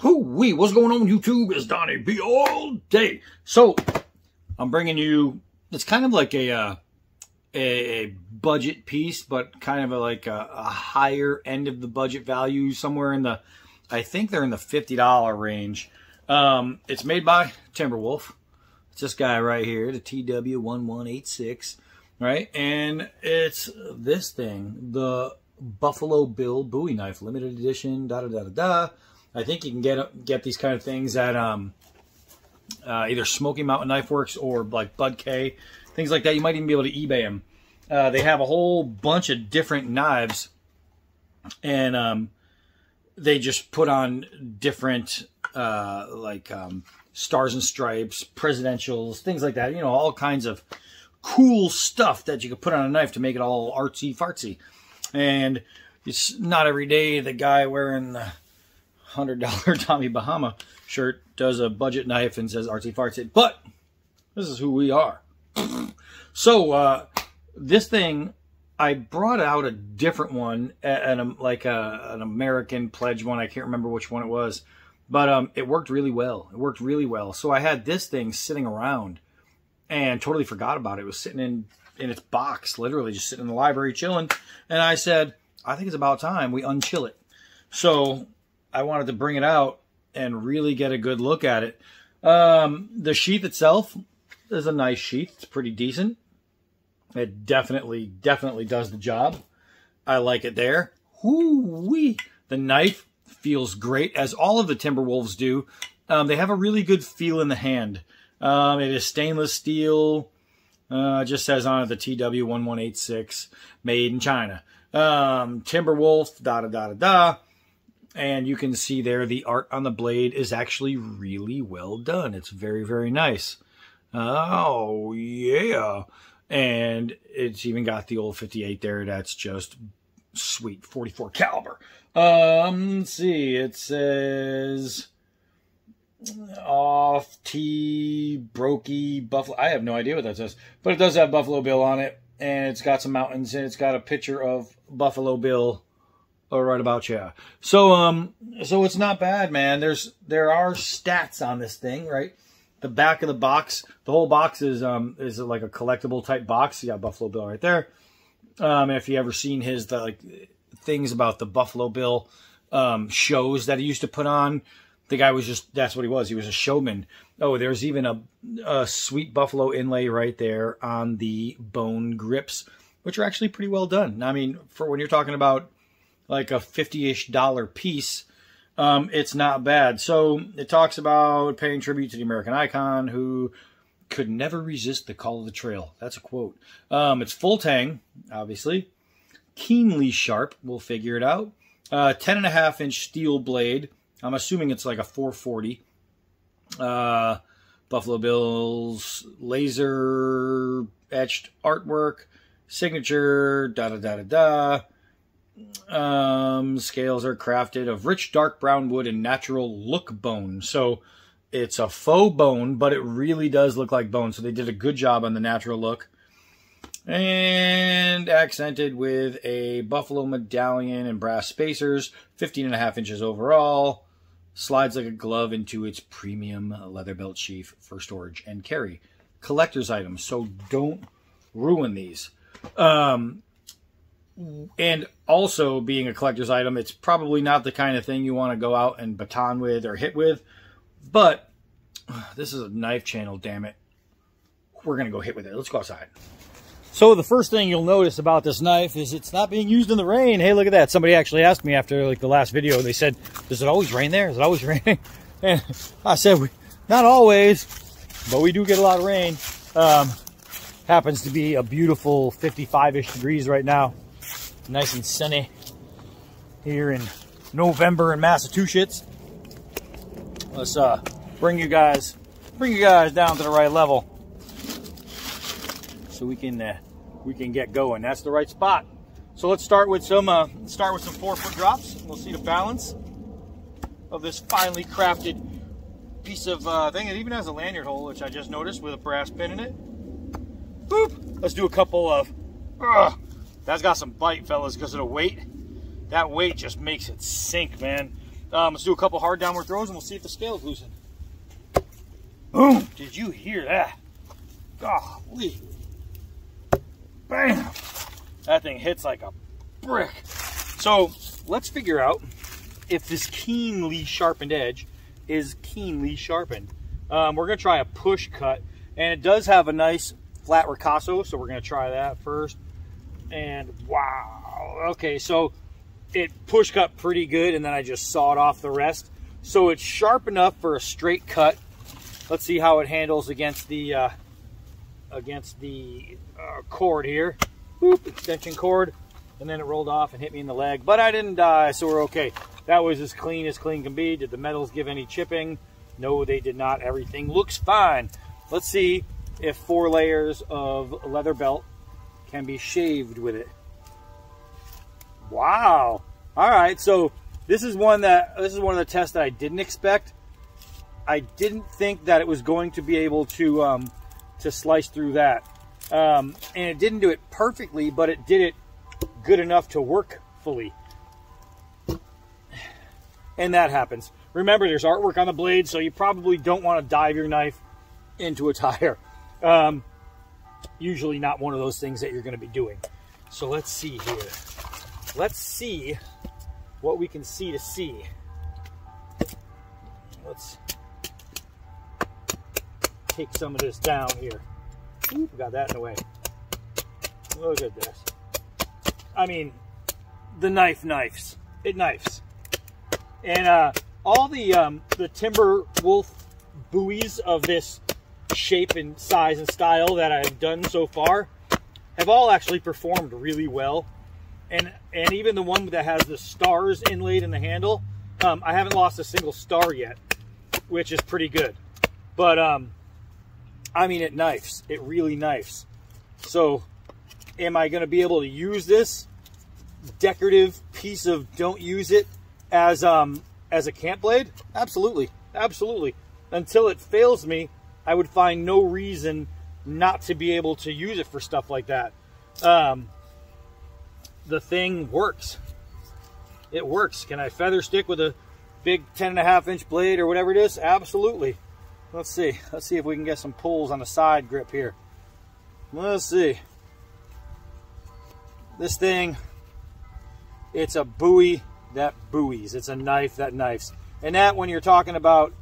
Hoo-wee, what's going on YouTube? It's Donnie B all day. So, I'm bringing you, it's kind of like a, uh, a budget piece, but kind of a, like a, a, higher end of the budget value, somewhere in the, I think they're in the $50 range. Um, it's made by Timber Wolf. It's this guy right here, the TW1186, right? And it's this thing, the Buffalo Bill Bowie Knife, limited edition, da da da da da. I think you can get get these kind of things at um, uh, either Smoky Mountain Knife Works or like BUDK, things like that. You might even be able to eBay them. Uh, they have a whole bunch of different knives, and um, they just put on different uh, like um, stars and stripes, presidentials, things like that. You know, all kinds of cool stuff that you could put on a knife to make it all artsy fartsy. And it's not every day the guy wearing the hundred dollar Tommy Bahama shirt does a budget knife and says artsy fartsy. But this is who we are. so uh, this thing, I brought out a different one, and like a, an American pledge one. I can't remember which one it was, but um, it worked really well. It worked really well. So I had this thing sitting around, and totally forgot about it. It was sitting in in its box, literally just sitting in the library chilling. And I said, I think it's about time we unchill it. So I wanted to bring it out and really get a good look at it. Um, the sheath itself is a nice sheath. It's pretty decent. It definitely, definitely does the job. I like it there. Whoo-wee. The knife feels great, as all of the Timber Wolves do. Um, they have a really good feel in the hand. Um, it is stainless steel. Uh, just says on it the TW1186, made in China. Um, Timber Wolf, da da da da da. And you can see there the art on the blade is actually really well done. It's very, very nice. Oh, yeah. And it's even got the old 58 there. That's just sweet 44 caliber. Um, let's see. It says off T Brokey Buffalo. I have no idea what that says, but it does have Buffalo Bill on it, and it's got some mountains, and it's got a picture of Buffalo Bill right about yeah. So um, so it's not bad, man. There's there are stats on this thing, right? The back of the box, the whole box is um is like a collectible type box. You got Buffalo Bill right there. Um, if you ever seen his the like things about the Buffalo Bill um shows that he used to put on the guy was just that's what he was. He was a showman. Oh, there's even a, a sweet buffalo inlay right there on the bone grips, which are actually pretty well done. I mean, for when you're talking about like a 50-ish dollar piece, um, it's not bad. So it talks about paying tribute to the American icon who could never resist the call of the trail. That's a quote. Um, it's full tang, obviously. Keenly sharp. We'll figure it out. Uh, 10 and a half inch steel blade I'm assuming it's like a 440. Uh, Buffalo Bills laser etched artwork, signature, da da da da da. Um, scales are crafted of rich dark brown wood and natural look bone. So it's a faux bone, but it really does look like bone. So they did a good job on the natural look. And accented with a buffalo medallion and brass spacers, 15 and a half inches overall slides like a glove into its premium leather belt sheath for storage and carry. Collector's items, so don't ruin these. Um, and also being a collector's item, it's probably not the kind of thing you want to go out and baton with or hit with. But this is a knife channel, damn it. We're going to go hit with it. Let's go outside. So the first thing you'll notice about this knife is it's not being used in the rain. Hey, look at that. Somebody actually asked me after like the last video, they said, does it always rain there? Is it always raining? And I said, not always, but we do get a lot of rain. Um, happens to be a beautiful 55-ish degrees right now. Nice and sunny here in November in Massachusetts. Let's uh, bring you guys, bring you guys down to the right level so we can uh, we can get going. That's the right spot. So let's start with some uh, start with some four foot drops. We'll see the balance of this finely crafted piece of uh, thing. It even has a lanyard hole, which I just noticed with a brass pin in it. Boop. Let's do a couple of. Uh, that's got some bite, fellas, because of the weight. That weight just makes it sink, man. Um, let's do a couple hard downward throws and we'll see if the scale is loosened. Boom! Did you hear that? Golly. Bam! That thing hits like a brick. So let's figure out if this keenly sharpened edge is keenly sharpened. Um, we're to try a push cut. And it does have a nice flat ricasso, so we're to try that first. And wow. Okay, so it push cut pretty good, and then I just sawed off the rest. So it's sharp enough for a straight cut. Let's see how it handles against the uh, against the uh, cord here. Boop, extension cord. And then it rolled off and hit me in the leg. But I didn't die, so we're okay. That was as clean as clean can be. Did the metals give any chipping? No, they did not. Everything looks fine. Let's see if four layers of leather belt can be shaved with it. Wow. All right, so this is one that this is one of the tests that I didn't expect. I didn't think that it was going to be able to um, to slice through that, um, and it didn't do it perfectly, but it did it good enough to work fully. And that happens. Remember, there's artwork on the blade, so you probably don't want to dive your knife into a tire. Um, usually not one of those things that you're going to be doing. So let's see here. Let's see what we can see to see. Let's take some of this down here. Got that in the way. Look at this. I mean, the knife knives. It knifes. And uh, all the um, the timber wolf Bowies of this shape and size and style that I've done so far have all actually performed really well. And and even the one that has the stars inlaid in the handle, um, I haven't lost a single star yet, which is pretty good. But um, I mean, it knifes. It really knifes. So, am I going to be able to use this decorative piece of don't use it as um as a camp blade? Absolutely, absolutely. Until it fails me, I would find no reason not to be able to use it for stuff like that. Um, the thing works. It works. Can I feather stick with a big 10 and a half inch blade or whatever it is? Absolutely. Let's see. Let's see if we can get some pulls on the side grip here. Let's see. This thing, it's a Bowie that Bowies. It's a knife that knifes. And that when you're talking about,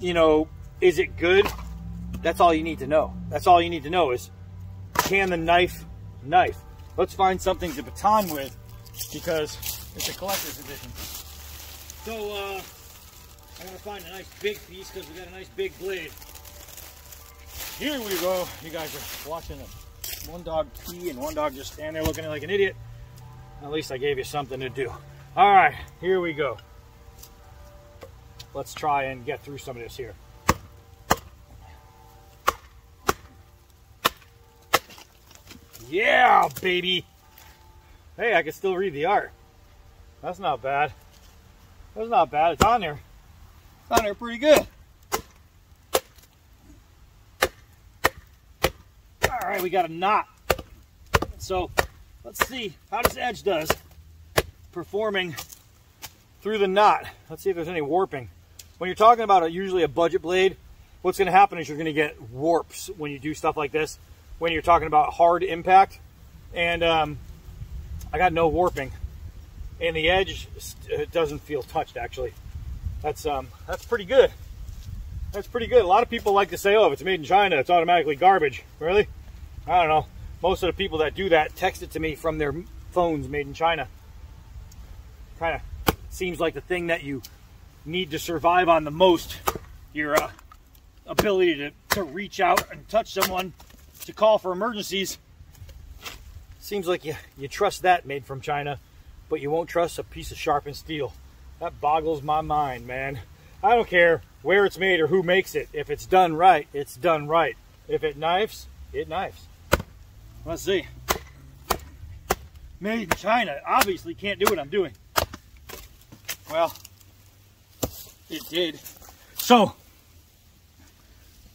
you know, is it good? That's all you need to know. That's all you need to know is can the knife knife? Let's find something to baton with because it's a collector's edition. So uh, I'm gonna find a nice big piece because we got a nice big blade. Here we go. You guys are watching one dog pee and one dog just stand there looking like an idiot. At least I gave you something to do. All right, here we go. Let's try and get through some of this here. Yeah, baby. Hey, I can still read the art. That's not bad. That's not bad. It's on there. It's on there pretty good. All right, we got a knot. So let's see how this edge does performing through the knot. Let's see if there's any warping. When you're talking about a, usually a budget blade, what's going to happen is you're going to get warps when you do stuff like this, when you're talking about hard impact. And um, I got no warping. And the edge it doesn't feel touched, actually. That's, um, that's pretty good. That's pretty good. A lot of people like to say, oh, if it's made in China, it's automatically garbage. Really? I don't know. Most of the people that do that text it to me from their phones made in China. Kind of seems like the thing that you need to survive on the most. Your uh, ability to, to reach out and touch someone to call for emergencies. Seems like you, you trust that made from China, but you won't trust a piece of sharpened steel. That boggles my mind, man. I don't care where it's made or who makes it. If it's done right, it's done right. If it knifes, it knifes. Let's see. Made in China. Obviously can't do what I'm doing. Well, it did. So,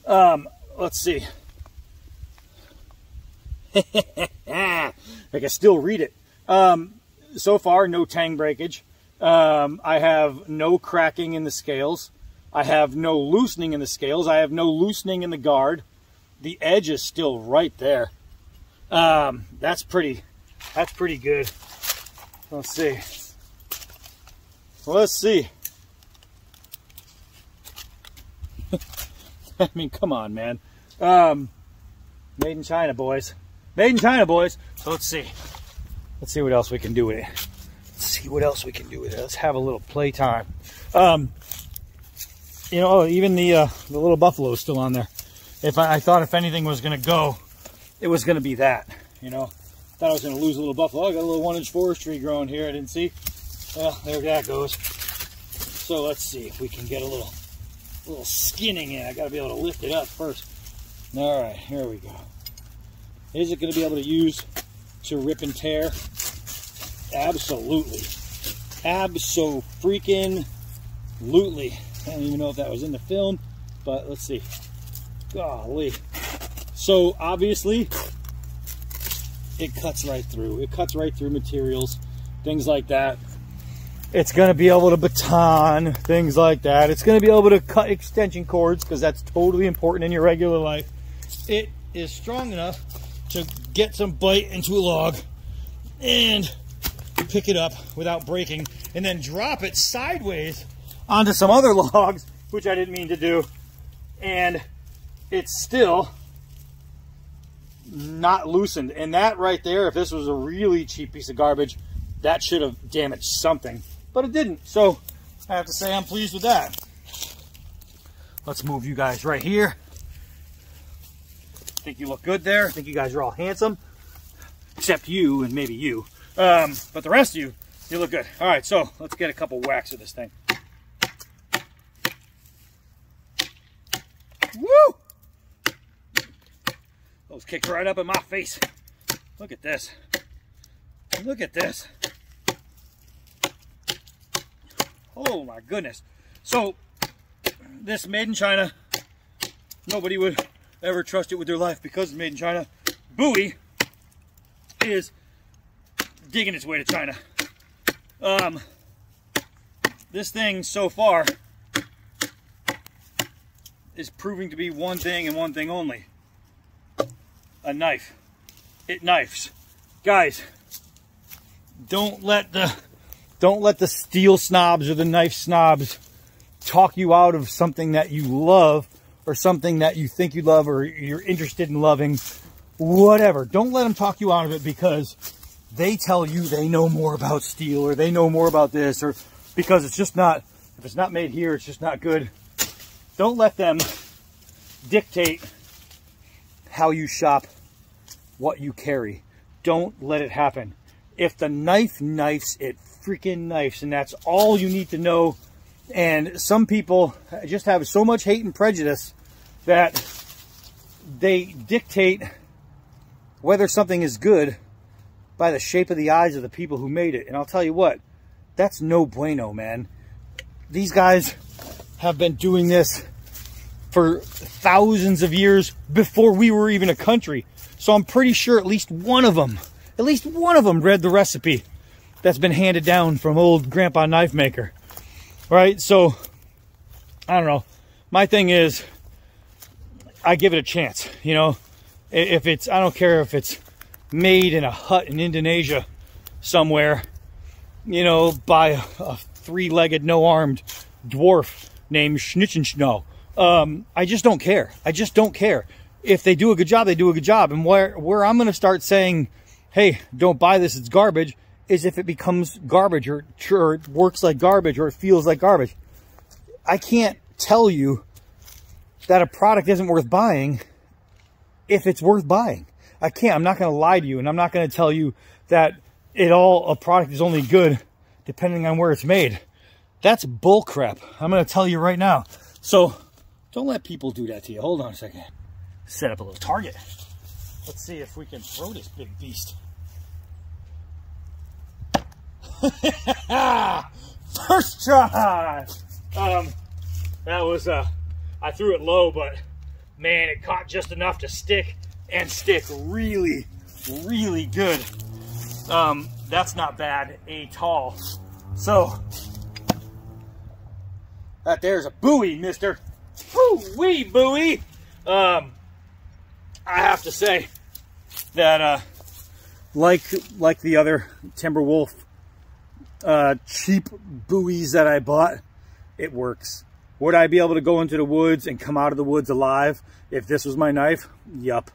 um, let's see. I can still read it. Um, so far, no tang breakage. Um, I have no cracking in the scales. I have no loosening in the scales. I have no loosening in the guard. The edge is still right there. Um, that's pretty, that's pretty good. Let's see. Let's see. I mean, come on, man. Um, made in China, boys. Made in China, boys. So let's see. Let's see what else we can do with it. Let's see what else we can do with it. Let's have a little playtime. Um, you know, even the uh, the little buffalo is still on there. If I, I thought if anything was going to go, it was going to be that. You know, thought I was going to lose a little buffalo. I got a little one-inch forestry growing here. I didn't see. Well, there that goes. So let's see if we can get a little a little skinning in. I got to be able to lift it up first. All right, here we go. Is it going to be able to use to rip and tear? Absolutely. Abso freaking lootly. I don't even know if that was in the film, but let's see. Golly. So obviously, it cuts right through. It cuts right through materials, things like that. It's going to be able to baton, things like that. It's going to be able to cut extension cords because that's totally important in your regular life. It is strong enough to get some bite into a log and pick it up without breaking and then drop it sideways onto some other logs, which I didn't mean to do. And it's still not loosened. And that right there, if this was a really cheap piece of garbage, that should have damaged something but it didn't. So I have to say I'm pleased with that. Let's move you guys right here. Think you look good there. I think you guys are all handsome, except you and maybe you. Um, but the rest of you, you look good. All right, so let's get a couple whacks of this thing. Woo! Those kicked right up in my face. Look at this. Look at this. Oh my goodness. So this made in China, nobody would ever trust it with their life because it's made in China. Bowie is digging its way to China. Um, this thing so far is proving to be one thing and one thing only. A knife. It knifes. Guys, don't let the don't let the steel snobs or the knife snobs talk you out of something that you love or something that you think you love or you're interested in loving. Whatever. Don't let them talk you out of it because they tell you they know more about steel or they know more about this or because it's just not, if it's not made here, it's just not good. Don't let them dictate how you shop, what you carry. Don't let it happen. If the knife knifes, it freaking knives, and that's all you need to know. And some people just have so much hate and prejudice that they dictate whether something is good by the shape of the eyes of the people who made it. And I'll tell you what, that's no bueno, man. These guys have been doing this for thousands of years before we were even a country. So I'm pretty sure at least one of them, at least one of them read the recipe that's been handed down from old grandpa knife maker. Right? So, I don't know. My thing is, I give it a chance. You know, if it's, I don't care if it's made in a hut in Indonesia somewhere, you know, by a, a three-legged, no-armed dwarf named Schnitzensnow. Um, I just don't care. I just don't care. If they do a good job, they do a good job. And where, where I'm going to start saying, hey, don't buy this, it's garbage, is if it becomes garbage or, or it works like garbage or it feels like garbage. I can't tell you that a product isn't worth buying if it's worth buying. I can't. I'm not going to lie to you and I'm not going to tell you that it all, a product is only good depending on where it's made. That's bullcrap. I'm going to tell you right now. So don't let people do that to you. Hold on a second. Set up a little target. Let's see if we can throw this big beast. First try. Um, that was, uh, I threw it low, but man, it caught just enough to stick and stick really, really good. Um, that's not bad at all. So, that there's a Bowie, mister. Woo wee buoy! Um, I have to say that, uh, like, like the other Timber Wolf, uh, cheap Bowies that I bought, it works. Would I be able to go into the woods and come out of the woods alive if this was my knife? Yup.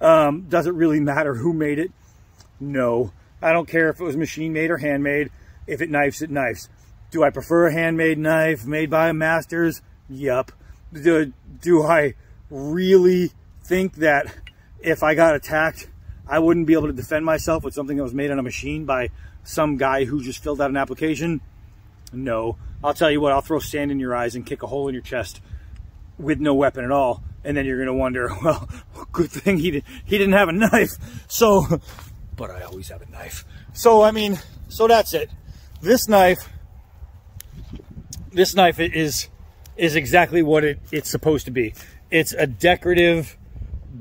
Um, does it really matter who made it? No. I don't care if it was machine made or handmade. If it knifes, it knifes. Do I prefer a handmade knife made by a masters? Yup. Do, do I really think that if I got attacked, I wouldn't be able to defend myself with something that was made on a machine by some guy who just filled out an application? No. I'll tell you what, I'll throw sand in your eyes and kick a hole in your chest with no weapon at all. And then you're going to wonder, well, good thing he, did, he didn't have a knife. So, but I always have a knife. So, I mean, so that's it. This knife, this knife is, is exactly what it, it's supposed to be. It's a decorative,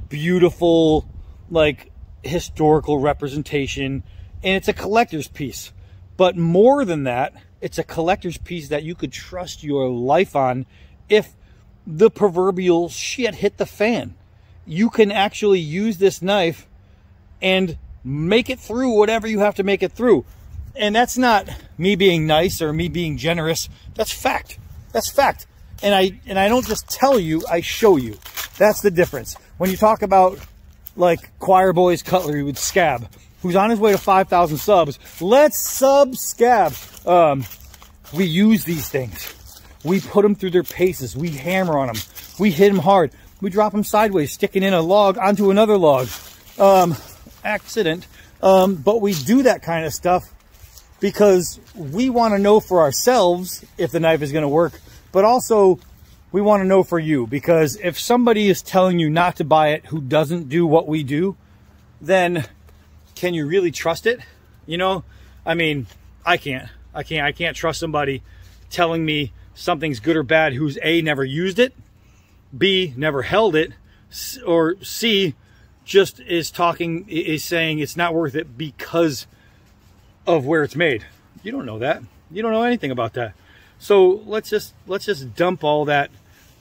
beautiful, like historical representation, and it's a collector's piece. But more than that, it's a collector's piece that you could trust your life on if the proverbial shit hit the fan. You can actually use this knife and make it through whatever you have to make it through. And that's not me being nice or me being generous. That's fact. That's fact. And I and I don't just tell you, I show you. That's the difference. When you talk about like Choir Boys Cutlery with Scab, who's on his way to 5,000 subs, let's sub Scab. Um, we use these things. We put them through their paces. We hammer on them. We hit them hard. We drop them sideways, sticking in a log onto another log. Um, accident. Um, but we do that kind of stuff because we want to know for ourselves if the knife is going to work, but also we want to know for you because if somebody is telling you not to buy it who doesn't do what we do, then can you really trust it? You know, I mean, I can't. I can't. I can't trust somebody telling me something's good or bad who's A, never used it, B, never held it, or C, just is talking, is saying it's not worth it because of where it's made. You don't know that. You don't know anything about that. So let's just let's just dump all that,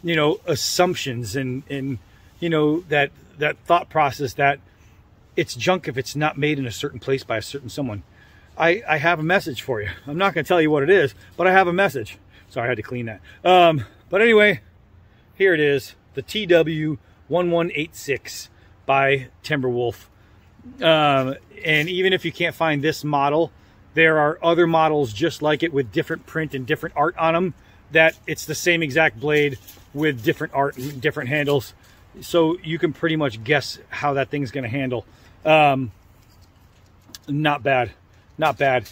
you know, assumptions and and you know that that thought process that it's junk if it's not made in a certain place by a certain someone. I, I have a message for you. I'm not going to tell you what it is, but I have a message. Sorry, I had to clean that. Um, but anyway, here it is, the TW1186 by Timber Wolf. Um, and even if you can't find this model, there are other models just like it with different print and different art on them that it's the same exact blade with different art and different handles. So you can pretty much guess how that thing's going to handle. Um, not bad. Not bad.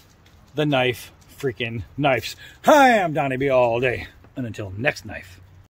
The knife freaking knives. Hi, I'm Donnie B all day. And until next knife.